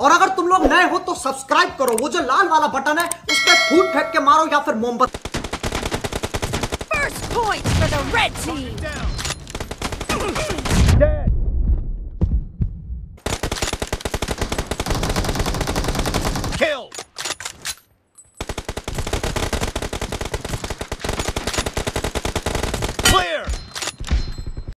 और अगर तुम लोग नए हो तो सब्सक्राइब करो। वो जो लाल वाला बटन है, उस पर फूट फेंक के मारो या फिर मोमबत्ती।